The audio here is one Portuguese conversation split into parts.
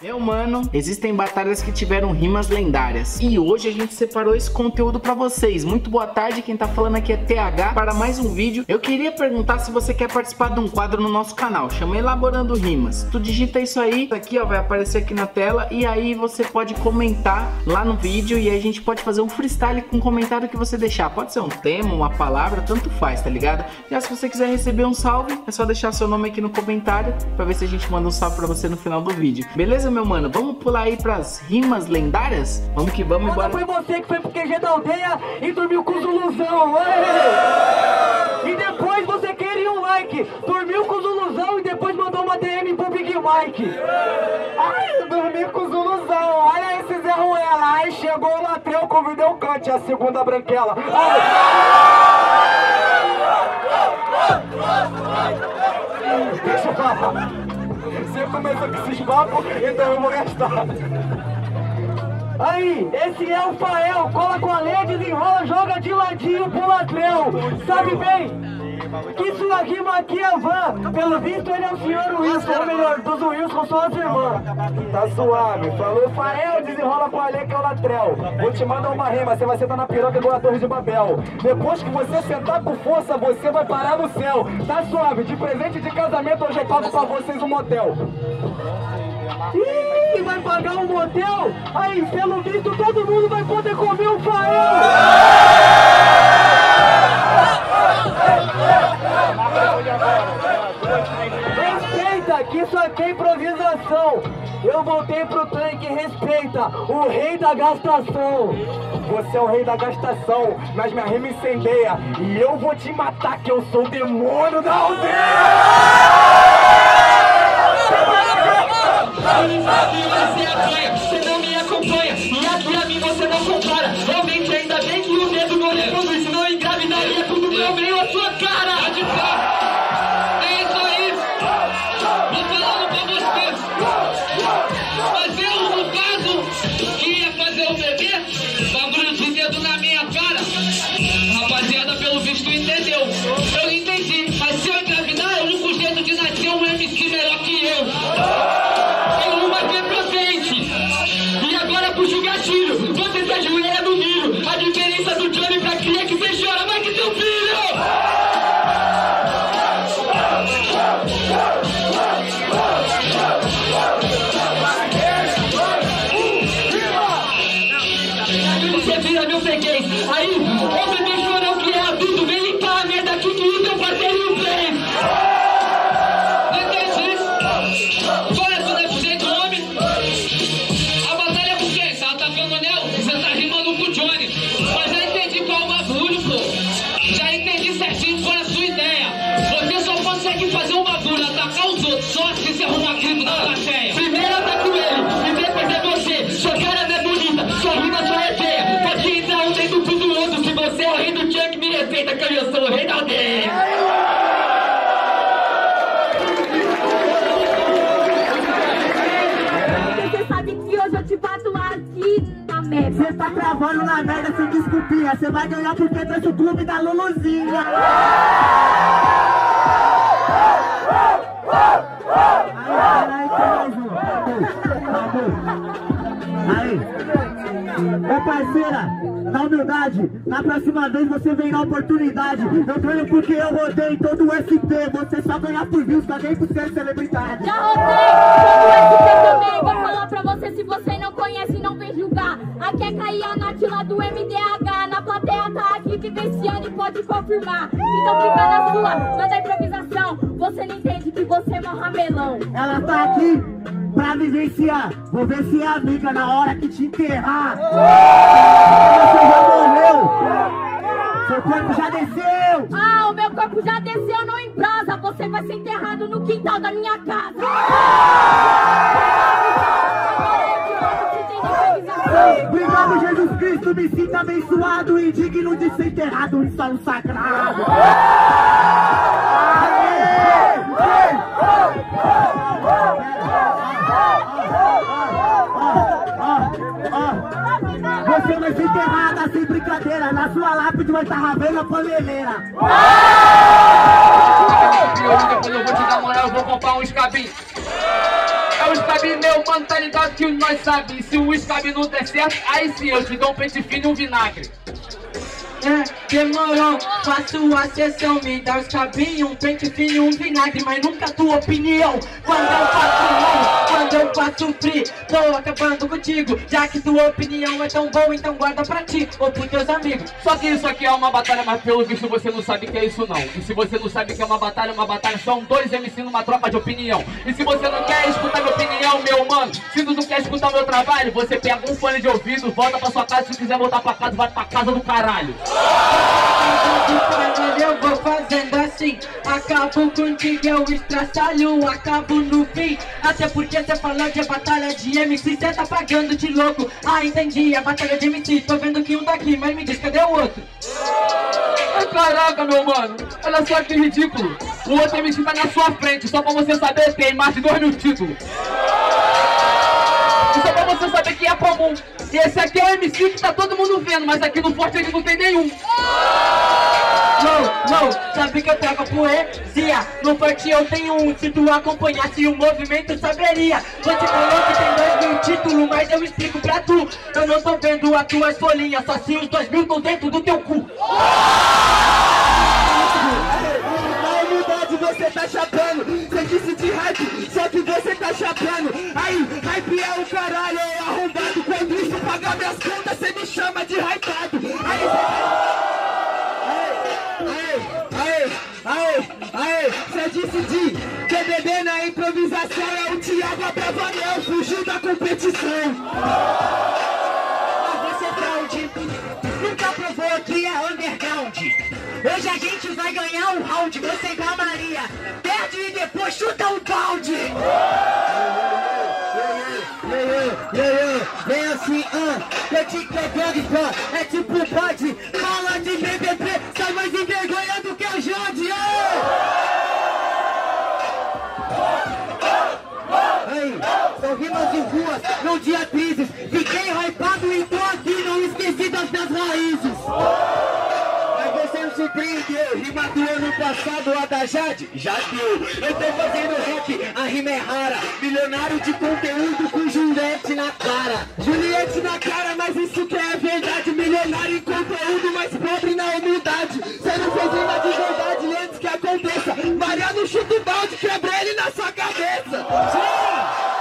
Meu mano, existem batalhas que tiveram rimas lendárias e hoje a gente separou esse conteúdo pra vocês. Muito boa tarde, quem tá falando aqui é TH para mais um vídeo. Eu queria perguntar se você quer participar de um quadro no nosso canal, chama Elaborando Rimas. Tu digita isso aí, aqui ó, vai aparecer aqui na tela e aí você pode comentar lá no vídeo e aí a gente pode fazer um freestyle com o comentário que você deixar. Pode ser um tema, uma palavra, tanto faz, tá ligado? Já se você quiser receber um salve, é só deixar seu nome aqui no comentário pra ver se a gente manda um salve pra você no final do vídeo. Beleza? Beleza, meu mano? Vamos pular aí pras rimas lendárias? Vamos que vamos, embora. foi você que foi pro QG da aldeia e dormiu com o Zuluzão. E depois você queria um like, dormiu com o Zuluzão e depois mandou uma DM pro Big Mike. Ai, eu dormi com o Zuluzão. Olha esse Zé Ruela. Aí chegou o Latreu, convidou o Cante, a segunda branquela. Ai. Deixa eu falar. Começou com esses papos, então eu vou gastar. Aí, esse é o Fael, cola com a lei, desenrola, joga de ladinho pro ladrão. Sabe bem? Que sua rima aqui é van. Pelo visto ele é o senhor Wilson, ou melhor, dos Wilson são as irmãs. Tá suave, falou Fael, desenrola com a lei que é o latrel. Vou te mandar uma rima, você vai sentar na piroca igual a torre de Babel. Depois que você sentar com força, você vai parar no céu. Tá suave, de presente de casamento hoje eu pago pra vocês um motel. Ih, vai pagar um motel? Aí, pelo visto, todo mundo vai poder comer o Fael! Aqui é improvisação. Eu voltei pro tanque, respeita, o rei da gastação. Você é o rei da gastação, mas minha rima incendeia. E eu vou te matar, que eu sou o demônio da aldeia! Tá travando na merda sem desculpinha. Você vai ganhar porque trouxe o clube da Luluzinha. Aí, Ô parceira, na humildade, na próxima vez você vem na oportunidade. Eu ganho porque eu rodei todo o SP. Você só ganhar por views, caguei por ser celebridade. Já rodei todo o SP também. Pra você se você não conhece, não vem julgar. Aqui é cair a Nath lá do MDH. Na plateia tá aqui vivenciando e pode confirmar. Então fica na sua, manda improvisação. Você não entende que você é um ramelão. Ela tá aqui pra vivenciar. Vou ver se é amiga na hora que te enterrar. Você já morreu. Seu corpo já desceu. Ah, o meu corpo já desceu, não em brasa. Você vai ser enterrado no quintal da minha casa. Obrigado, Jesus Cristo, me sinto abençoado e digno de ser enterrado em solo sagrado. Você vai ser enterrada sem brincadeira. Na sua lápide vai estar ravendo a paneleira. Que nós sabe. Se o Scab não der certo, aí sim eu te dou um pente fino e um vinagre. É, demorou, faço a sessão, me dá os cabinhos, um pente fino e um vinagre, mas nunca tua opinião. Quando eu faço mal, quando eu faço free, tô acabando contigo. Já que tua opinião é tão boa, então guarda pra ti ou pros teus amigos. Só que isso aqui é uma batalha, mas pelo visto você não sabe que é isso não. E se você não sabe que é uma batalha, uma batalha são dois MC numa tropa de opinião. E se você não quer escutar minha opinião, meu mano, se tu não quer escutar meu trabalho, você pega um fone de ouvido, volta pra sua casa, se quiser voltar pra casa, vai pra casa do caralho. Eu vou fazendo assim, acabo contigo, eu estraçalho, acabo no fim. Até porque você falou de batalha de MC, cê tá pagando de louco. Ah, entendi, a batalha de MC, tô vendo que um tá aqui, mas me diz, cadê o outro? Caraca, meu mano, olha só que ridículo. O outro MC tá na sua frente, só pra você saber, tem mais de dois mil títulos. Que é comum. E esse aqui é o MC que tá todo mundo vendo, mas aqui no Forte ele não tem nenhum. Não, não, sabe que eu trago poesia No forte eu tenho um, se tu acompanhasse o movimento saberia Você falou que tem dois mil títulos, mas eu explico pra tu Eu não tô vendo as tuas folhinhas, só se os dois mil estão dentro do teu cu hype é o caralho, é arrombado. Quando isso pagar minhas contas, você me chama de hypado. Aí Aê, aê, aê, cê disse de TBB na improvisação é o Thiago Abravanel, fugiu da competição. Mas você fraude, nunca provou que é underground. Hoje a gente vai ganhar um round, você a Maria. Perde e depois chuta um balde Vem assim, ah, eu te pegando, pô, é tipo pode Fala de BBB, sai mais envergonha do que a Jade, Aí, são rimas de ruas, não de atrizes Fiquei hypado e tô aqui, não esqueci das minhas raízes Surpreendeu, rima do ano passado, a da Jade, já deu Eu tô fazendo rap, a rima é rara. Milionário de conteúdo com Juliette na cara. Juliette na cara, mas isso que é verdade. Milionário em conteúdo, mas pobre na humildade. Você não fez rima de verdade antes que aconteça. Mariano chuta o balde, quebra ele na sua cabeça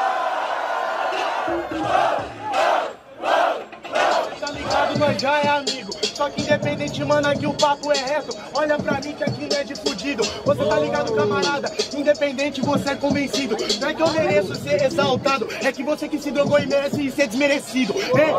ligado, nós já é amigo. Só que independente, mano, aqui o papo é reto. Olha pra mim que aqui não é de fudido. Você tá ligado, camarada? Independente, você é convencido. Não é que eu mereço ser exaltado, é que você que se drogou e merece ser desmerecido. Você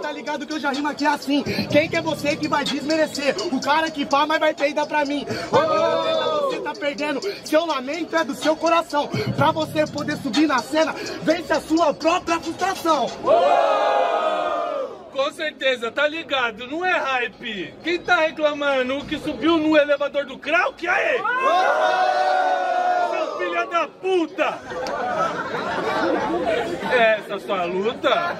tá ligado que eu já rimo aqui assim. Quem que é você que vai desmerecer? O cara que pá, mas vai peidar pra mim. Você tá perdendo. Seu lamento é do seu coração. Pra você poder subir na cena, vence a sua própria frustração. Com certeza, tá ligado, não é hype. Quem tá reclamando o que subiu no elevador do Krauk, aí? Seu filho da puta! Essa sua luta?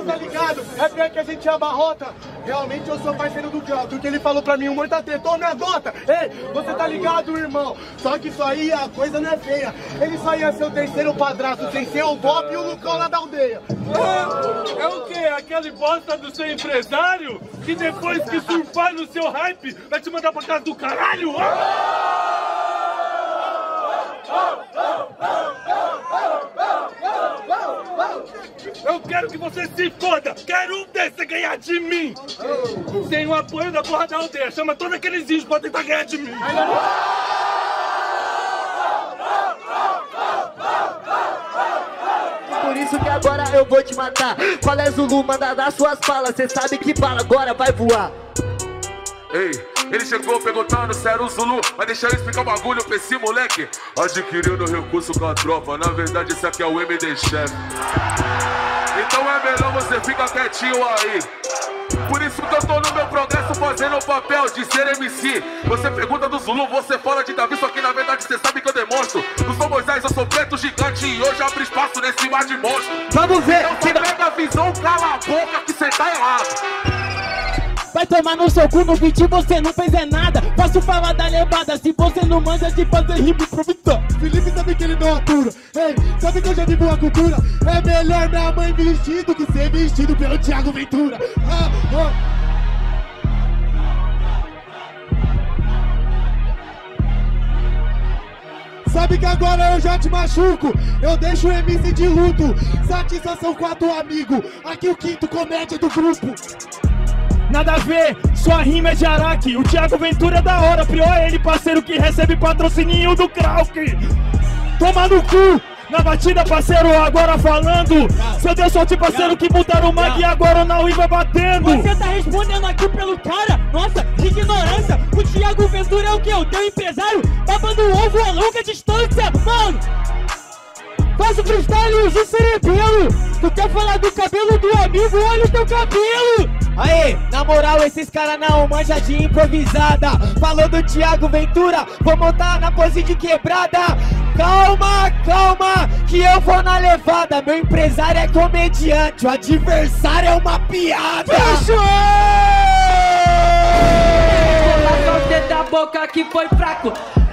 Não tá ligado? É pior que a gente abarrota. Realmente eu sou parceiro do Claudio, que ele falou pra mim, o morto tretou minha gota. Ei, você tá ligado, irmão? Só que isso aí, a coisa não é feia. Ele só ia ser o terceiro padrasto, sem ser o Bob e o Lucão lá da aldeia. É o quê? Aquele bosta do seu empresário? Que depois que surfar no seu hype, vai te mandar pra casa do caralho? Eu quero que você se foda! Quero um desses ganhar de mim! Sem o apoio da porra da aldeia, chama todos aqueles índios pra tentar ganhar de mim! Por isso que agora eu vou te matar. Qual é Zulu, manda dar suas balas. Cê sabe que bala agora vai voar. Ei, ele chegou perguntando se era o Zulu. Mas deixa eu explicar o bagulho pra esse moleque. Adquirindo recurso com a tropa. Na verdade esse aqui é o MD Chef Então é melhor você ficar quietinho aí. Por isso que eu tô no meu progresso fazendo o papel de ser MC Você pergunta do Zulu, você fala de Davi Só que na verdade você sabe que eu demonstro. Não sou Moisés, eu sou preto gigante E hoje abro espaço nesse mar de monstro Vamos ver Então pega a visão, cala a boca que cê tá errado Vai tomar no seu cu no beat, você não fez é nada. Posso falar da levada se você não manja de fazer rima improvisar. Felipe sabe que ele não atura. Ei, sabe que eu já vivo a cultura? É melhor minha mãe vestido que ser vestido pelo Thiago Ventura. Ah, ah. Sabe que agora eu já te machuco, eu deixo o MC de luto. Satisfação quatro amigo, aqui o quinto comédia do grupo. Nada a ver, sua rima é de Araque. O Thiago Ventura é da hora, pior é ele, parceiro que recebe patrocininho do Krauk. Toma no cu! Na batida, parceiro, agora falando. Seu Deus, sorte, parceiro, que mudaram o mag e agora Naui vai batendo. Você tá respondendo aqui pelo cara? Nossa, que ignorância. O Thiago Ventura é o que? O teu empresário? Babando ovo a longa distância, mano. Faz o freestyle e usa o cerebelo. Tu quer falar do cabelo do amigo? Olha o teu cabelo. Aê, na moral, esses caras não manja de improvisada. Falou do Thiago Ventura, vou montar na pose de quebrada. Calma, calma, que eu vou na levada. Meu empresário é comediante, o adversário é uma piada. Fechou! Você da boca que foi fraco.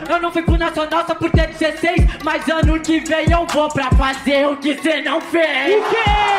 Eu não fui pro Nacional só por ter 16 Mas ano que vem eu vou pra fazer o que cê não fez O quê?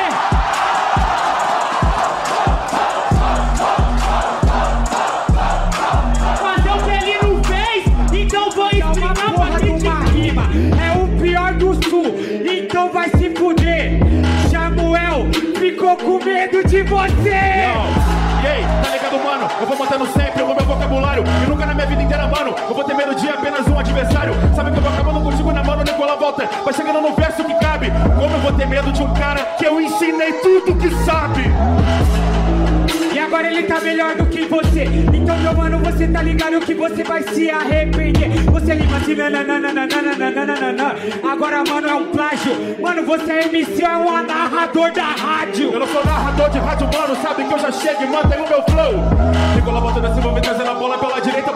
Medo de apenas um adversário. Sabe que eu vou acabando contigo na mano, Nicola volta. Vai chegando no verso que cabe. Como eu vou ter medo de um cara que eu ensinei tudo que sabe? E agora ele tá melhor do que você Então meu mano, você tá ligado que você vai se arrepender Você rima assim, nananana, Agora mano, é um plágio Mano, você é MC, é um narrador da rádio Eu não sou narrador de rádio, mano, sabe que eu já chego e mantenho o meu flow. Nicola volta nesse momento, trazendo a bola pela direita,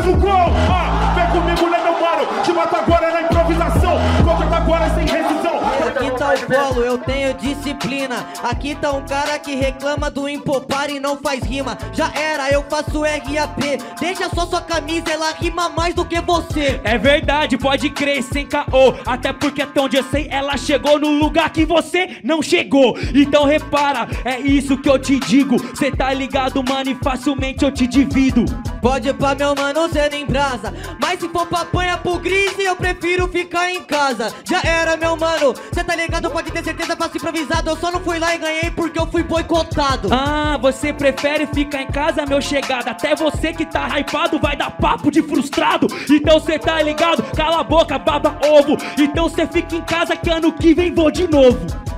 fez o gol. Ah, vem comigo, né, meu mano? Te mato agora na improvisação. Contra agora sem rescisão. Polo, eu tenho disciplina. Aqui tá um cara que reclama do impopar e não faz rima. Já era, eu faço RAP. Deixa só sua camisa, ela rima mais do que você. É verdade, pode crer, sem caô Até porque até onde eu sei, ela chegou no lugar que você não chegou Então repara, é isso que eu te digo Cê tá ligado, mano, e facilmente eu te divido Pode pra meu mano, cê nem brasa. Mas se for pra apanhar pro grise, eu prefiro ficar em casa. Já era, meu mano. Cê tá ligado, pode ter certeza, faço improvisado. Eu só não fui lá e ganhei porque eu fui boicotado. Ah, você prefere ficar em casa, meu chegado? Até você que tá hypado vai dar papo de frustrado. Então cê tá ligado, cala a boca, baba ovo. Então cê fica em casa que ano que vem vou de novo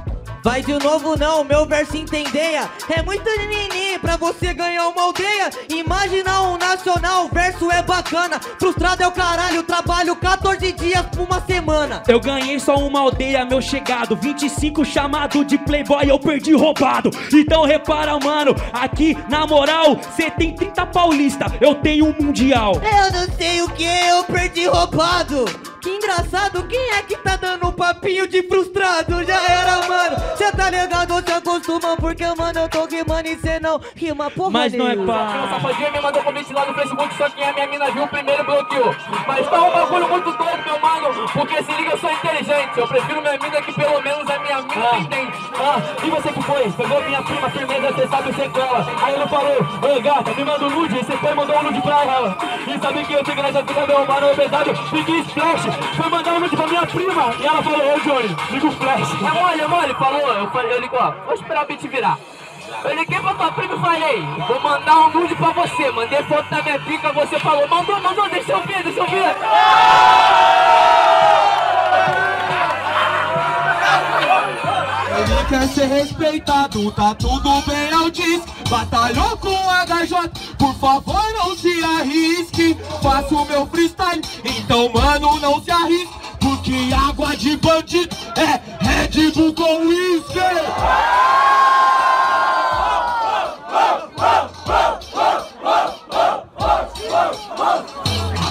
Vai de novo não, meu verso entendeia É muito nini pra você ganhar uma aldeia. Imagina um nacional, o verso é bacana. Frustrado é o caralho, trabalho 14 dias por uma semana. Eu ganhei só uma aldeia, meu chegado. 25 chamado de playboy, eu perdi roubado. Então repara, mano, aqui na moral Cê tem 30 paulista, eu tenho um mundial. Eu não sei o que, eu perdi roubado Que engraçado, quem é que tá dando um papinho de frustrado? Já era, mano, cê tá ligado, se acostuma Porque, mano, eu tô rimando e cê não rima porra Mas não é pá safadinha me mandou convite lá no Facebook, só que a minha mina viu primeiro bloqueou. Mas tá um bagulho muito doido, meu mano, porque se liga, eu sou inteligente. Eu prefiro minha mina que pelo menos a minha mina entende. Ah, e você que foi? Pegou minha prima, firmeza, cê sabe, cê cola. Aí ele falou, ô gata, me manda um nude, cê foi e mandou um nude pra ela. E sabe que eu te graças a vida, meu mano, é pesado, fiquei splash. Foi mandar um nude pra minha prima, e ela falou, ô Johnny, liga o flash. É mole, é mole, falou, eu falei, eu ligo, ó, vou esperar o beat virar. Eu liguei pra tua prima e falei, vou mandar um nude pra você. Mandei foto da minha pica, você falou, mandou, mandou, deixa eu ver, deixa eu ver. Ele quer ser respeitado, tá tudo bem, eu disse Batalhou com HJ, por favor não se arrisque. Faço meu freestyle, então mano não se arrisque Porque água de bandido é Red Bull com whisky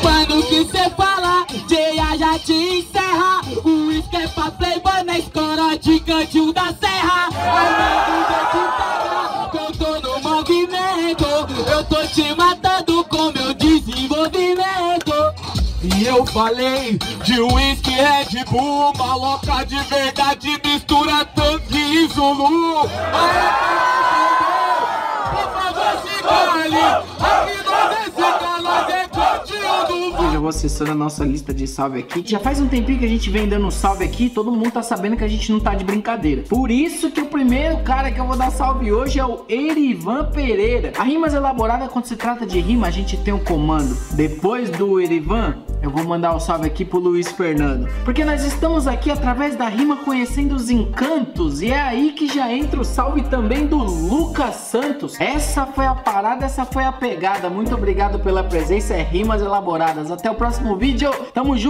Mano, que cê fala, Jeia já te encerra. O uísque é pra playboy na escola de cantil da serra. Armando eu falei de whisky, Red Bull, maloca de verdade, mistura tanque e Zulu. Eu já vou acessando a nossa lista de salve aqui. Já faz um tempinho que a gente vem dando um salve aqui, todo mundo tá sabendo que a gente não tá de brincadeira. Por isso que o primeiro cara que eu vou dar salve hoje é o Erivan Pereira. A rimas elaborada, quando se trata de rima, a gente tem um comando. Depois do Erivan, eu vou mandar um salve aqui pro Luiz Fernando. Porque nós estamos aqui através da rima conhecendo os encantos. E é aí que já entra o salve também do Lucas Santos. Essa foi a parada, essa foi a pegada. Muito obrigado pela presença. É Rimas Elaboradas. Até o próximo vídeo. Tamo junto.